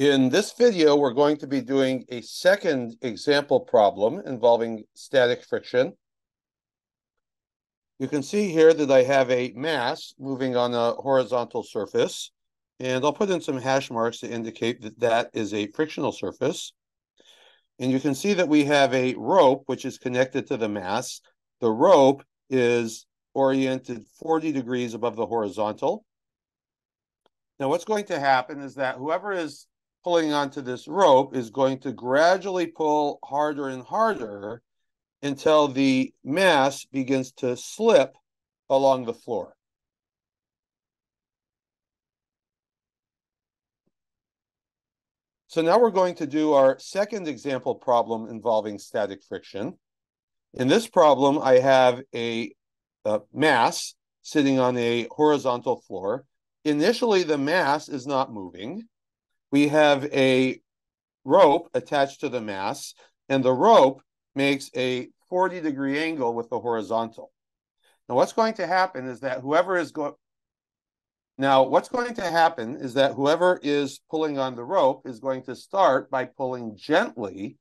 In this video, we're going to be doing a second example problem involving static friction. You can see here that I have a mass moving on a horizontal surface, and I'll put in some hash marks to indicate that that is a frictional surface. And you can see that we have a rope which is connected to the mass. The rope is oriented 40 degrees above the horizontal. Now, what's going to happen is that whoever is pulling onto this rope is going to gradually pull harder and harder until the mass begins to slip along the floor. So now we're going to do our second example problem involving static friction. In this problem, I have a, a mass sitting on a horizontal floor. Initially, the mass is not moving we have a rope attached to the mass, and the rope makes a 40 degree angle with the horizontal. Now, what's going to happen is that whoever is going now, what's going to happen is that whoever is pulling on the rope is going to start by pulling gently,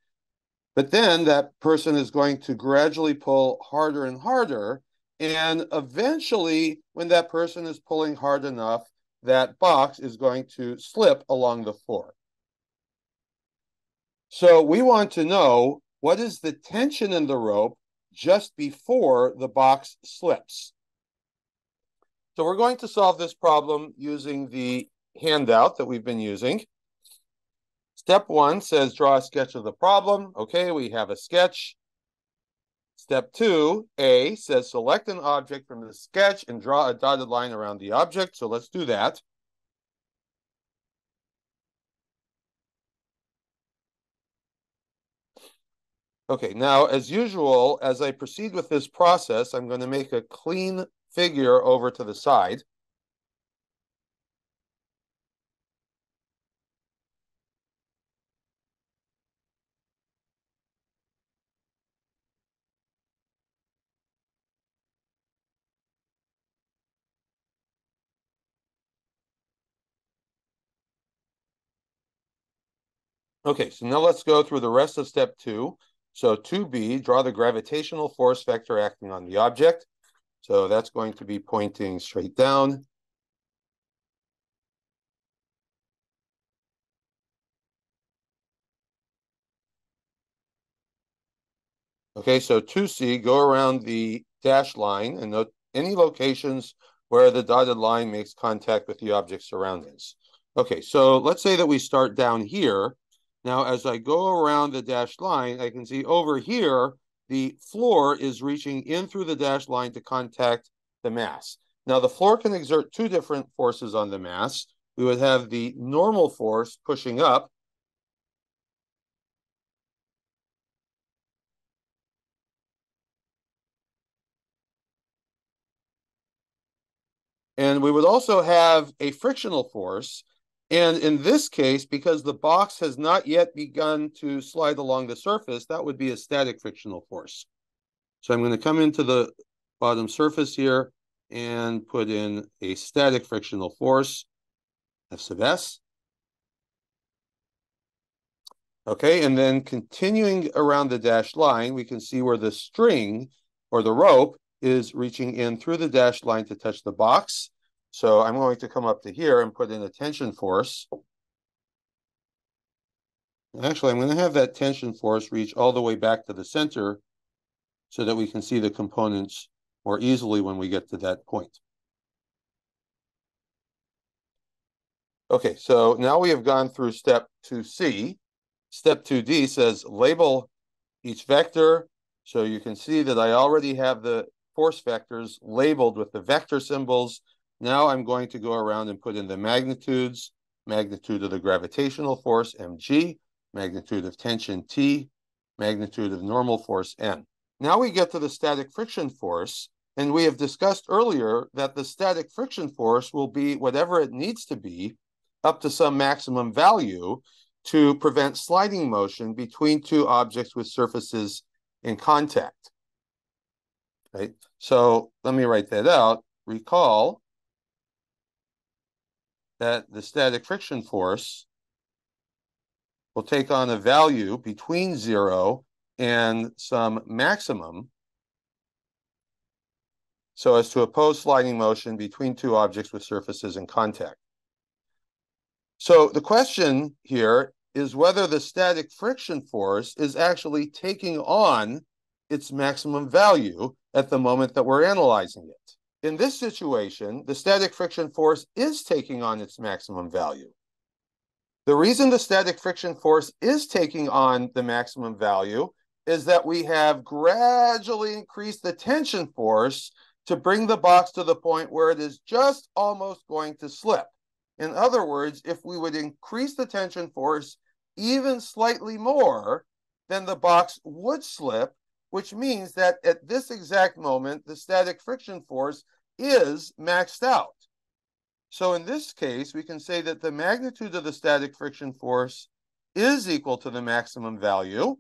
but then that person is going to gradually pull harder and harder. And eventually, when that person is pulling hard enough, that box is going to slip along the floor. So we want to know what is the tension in the rope just before the box slips. So we're going to solve this problem using the handout that we've been using. Step one says draw a sketch of the problem. Okay, we have a sketch. Step two, A, says select an object from the sketch and draw a dotted line around the object. So let's do that. Okay, now as usual, as I proceed with this process, I'm going to make a clean figure over to the side. Okay, so now let's go through the rest of step two. So 2b, draw the gravitational force vector acting on the object. So that's going to be pointing straight down. Okay, so 2c, go around the dash line and note any locations where the dotted line makes contact with the object surroundings. Okay, so let's say that we start down here now, as I go around the dashed line, I can see over here, the floor is reaching in through the dashed line to contact the mass. Now, the floor can exert two different forces on the mass. We would have the normal force pushing up, And we would also have a frictional force and in this case, because the box has not yet begun to slide along the surface, that would be a static frictional force. So I'm going to come into the bottom surface here and put in a static frictional force, F sub S. Okay, and then continuing around the dashed line, we can see where the string or the rope is reaching in through the dashed line to touch the box. So I'm going to come up to here and put in a tension force. Actually, I'm going to have that tension force reach all the way back to the center so that we can see the components more easily when we get to that point. Okay, so now we have gone through step 2C. Step 2D says label each vector. So you can see that I already have the force vectors labeled with the vector symbols now I'm going to go around and put in the magnitudes, magnitude of the gravitational force, mg, magnitude of tension, T, magnitude of normal force, N. Now we get to the static friction force, and we have discussed earlier that the static friction force will be whatever it needs to be up to some maximum value to prevent sliding motion between two objects with surfaces in contact. Right? So let me write that out. Recall that the static friction force will take on a value between zero and some maximum so as to oppose sliding motion between two objects with surfaces in contact. So the question here is whether the static friction force is actually taking on its maximum value at the moment that we're analyzing it. In this situation, the static friction force is taking on its maximum value. The reason the static friction force is taking on the maximum value is that we have gradually increased the tension force to bring the box to the point where it is just almost going to slip. In other words, if we would increase the tension force even slightly more, then the box would slip, which means that at this exact moment, the static friction force is maxed out. So in this case, we can say that the magnitude of the static friction force is equal to the maximum value.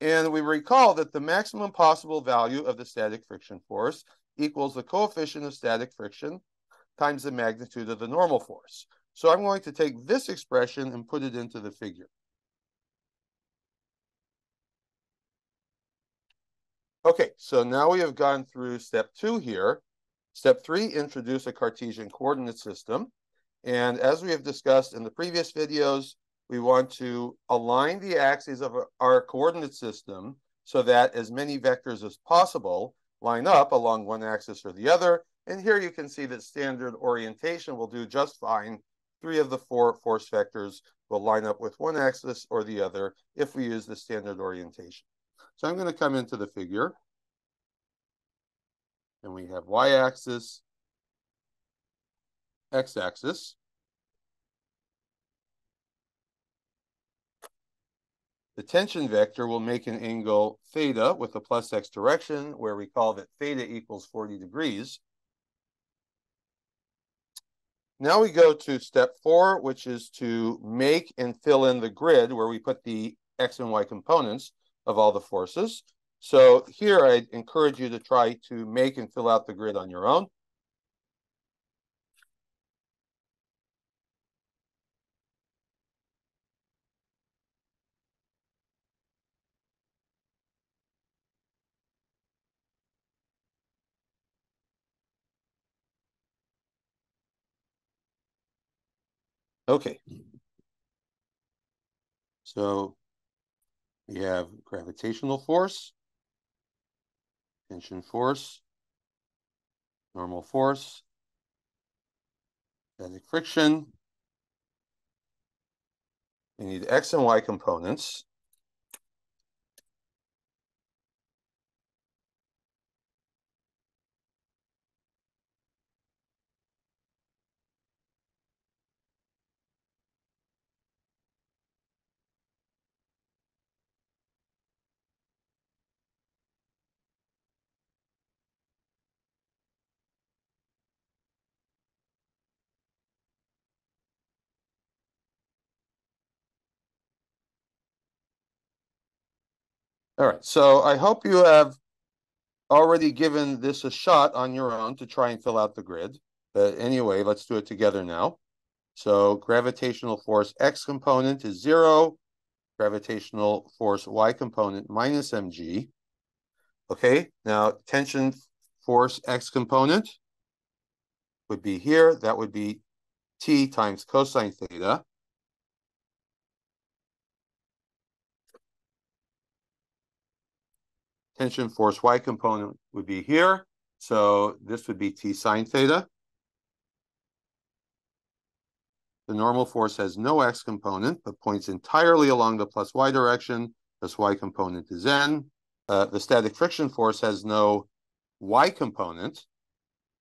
And we recall that the maximum possible value of the static friction force equals the coefficient of static friction times the magnitude of the normal force. So I'm going to take this expression and put it into the figure. Okay, so now we have gone through step two here. Step three, introduce a Cartesian coordinate system. And as we have discussed in the previous videos, we want to align the axes of our coordinate system so that as many vectors as possible line up along one axis or the other. And here you can see that standard orientation will do just fine. Three of the four force vectors will line up with one axis or the other if we use the standard orientation. So I'm going to come into the figure. And we have y-axis, x-axis. The tension vector will make an angle theta with the plus x direction, where we call that theta equals 40 degrees. Now we go to step four, which is to make and fill in the grid where we put the x and y components of all the forces. So here I'd encourage you to try to make and fill out the grid on your own. Okay. So we have gravitational force, tension force, normal force, static friction. We need X and Y components. All right, so I hope you have already given this a shot on your own to try and fill out the grid. But anyway, let's do it together now. So gravitational force X component is zero, gravitational force Y component minus mg. Okay, now tension force X component would be here. That would be T times cosine theta. Tension force y component would be here. So this would be T sine theta. The normal force has no x component, but points entirely along the plus y direction. This y component is n. Uh, the static friction force has no y component,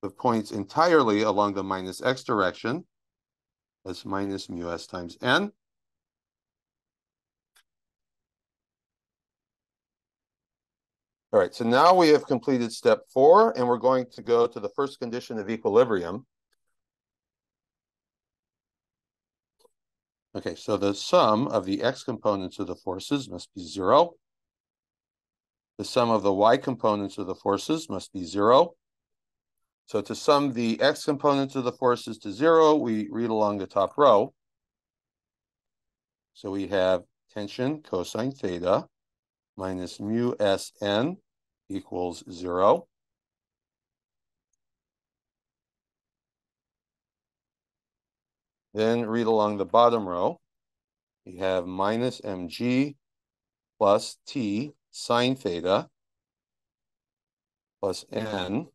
but points entirely along the minus x direction. That's minus mu s times n. All right, so now we have completed step four, and we're going to go to the first condition of equilibrium. Okay, so the sum of the x components of the forces must be zero. The sum of the y components of the forces must be zero. So to sum the x components of the forces to zero, we read along the top row. So we have tension cosine theta minus mu Sn equals zero. Then read along the bottom row. We have minus mg plus t sine theta plus n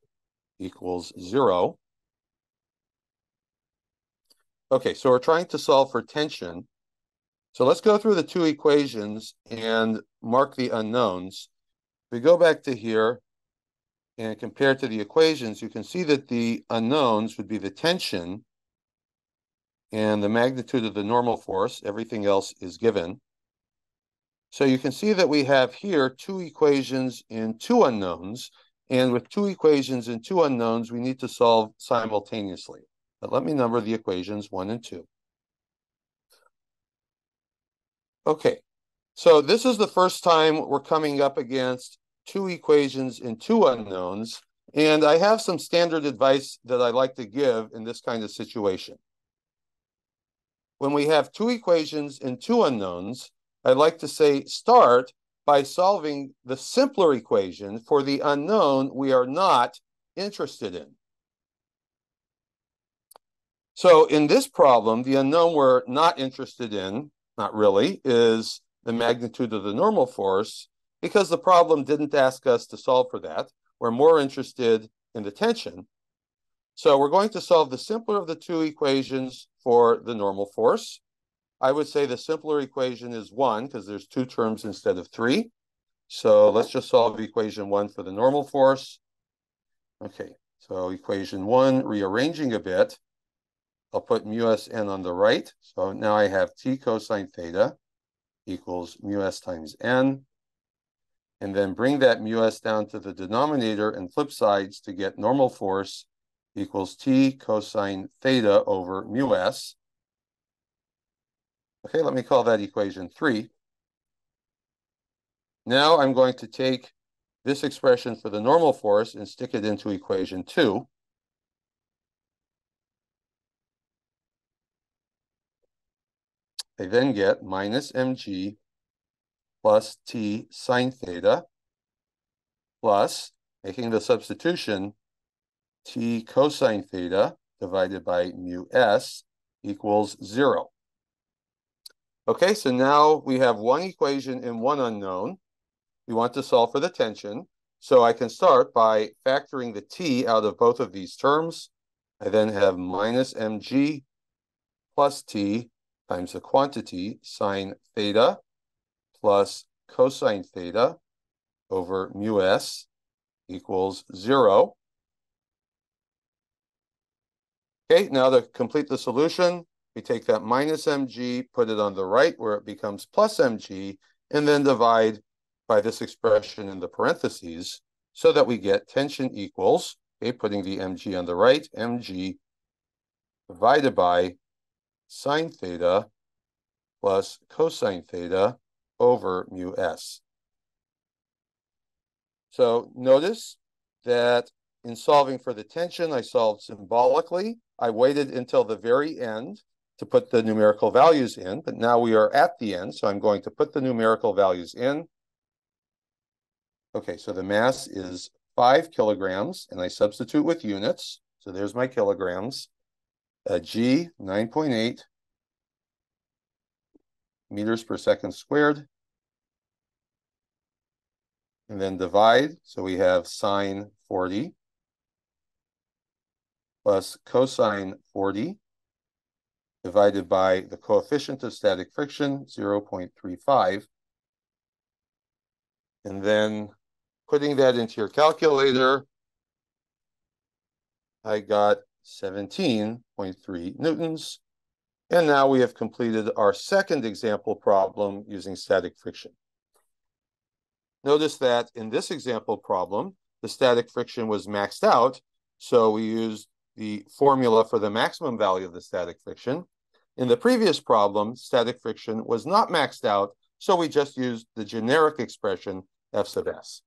equals zero. Okay, so we're trying to solve for tension. So let's go through the two equations and mark the unknowns. We go back to here and compare to the equations, you can see that the unknowns would be the tension and the magnitude of the normal force. Everything else is given. So you can see that we have here two equations and two unknowns. And with two equations and two unknowns, we need to solve simultaneously. But let me number the equations one and two. Okay, so this is the first time we're coming up against two equations and two unknowns. And I have some standard advice that I like to give in this kind of situation. When we have two equations and two unknowns, I'd like to say start by solving the simpler equation for the unknown we are not interested in. So in this problem, the unknown we're not interested in, not really, is the magnitude of the normal force because the problem didn't ask us to solve for that. We're more interested in the tension. So we're going to solve the simpler of the two equations for the normal force. I would say the simpler equation is one because there's two terms instead of three. So let's just solve equation one for the normal force. Okay, so equation one, rearranging a bit, I'll put mu s n on the right. So now I have t cosine theta equals mu s times n. And then bring that mu s down to the denominator and flip sides to get normal force equals t cosine theta over mu s. Okay, let me call that equation three. Now I'm going to take this expression for the normal force and stick it into equation two. I then get minus mg plus t sine theta plus, making the substitution, t cosine theta divided by mu s equals zero. Okay, so now we have one equation and one unknown. We want to solve for the tension. So I can start by factoring the t out of both of these terms. I then have minus mg plus t times the quantity sine theta plus cosine theta over mu s equals zero. Okay, now to complete the solution, we take that minus mg, put it on the right where it becomes plus mg, and then divide by this expression in the parentheses so that we get tension equals, okay, putting the mg on the right, mg divided by sine theta plus cosine theta over mu s. So notice that in solving for the tension, I solved symbolically. I waited until the very end to put the numerical values in, but now we are at the end, so I'm going to put the numerical values in. Okay, so the mass is five kilograms, and I substitute with units. So there's my kilograms. Uh, G, 9.8 meters per second squared. And then divide, so we have sine 40 plus cosine 40 divided by the coefficient of static friction, 0.35. And then putting that into your calculator, I got 17.3 newtons. And now we have completed our second example problem using static friction. Notice that in this example problem, the static friction was maxed out. So we used the formula for the maximum value of the static friction. In the previous problem, static friction was not maxed out. So we just used the generic expression F sub S.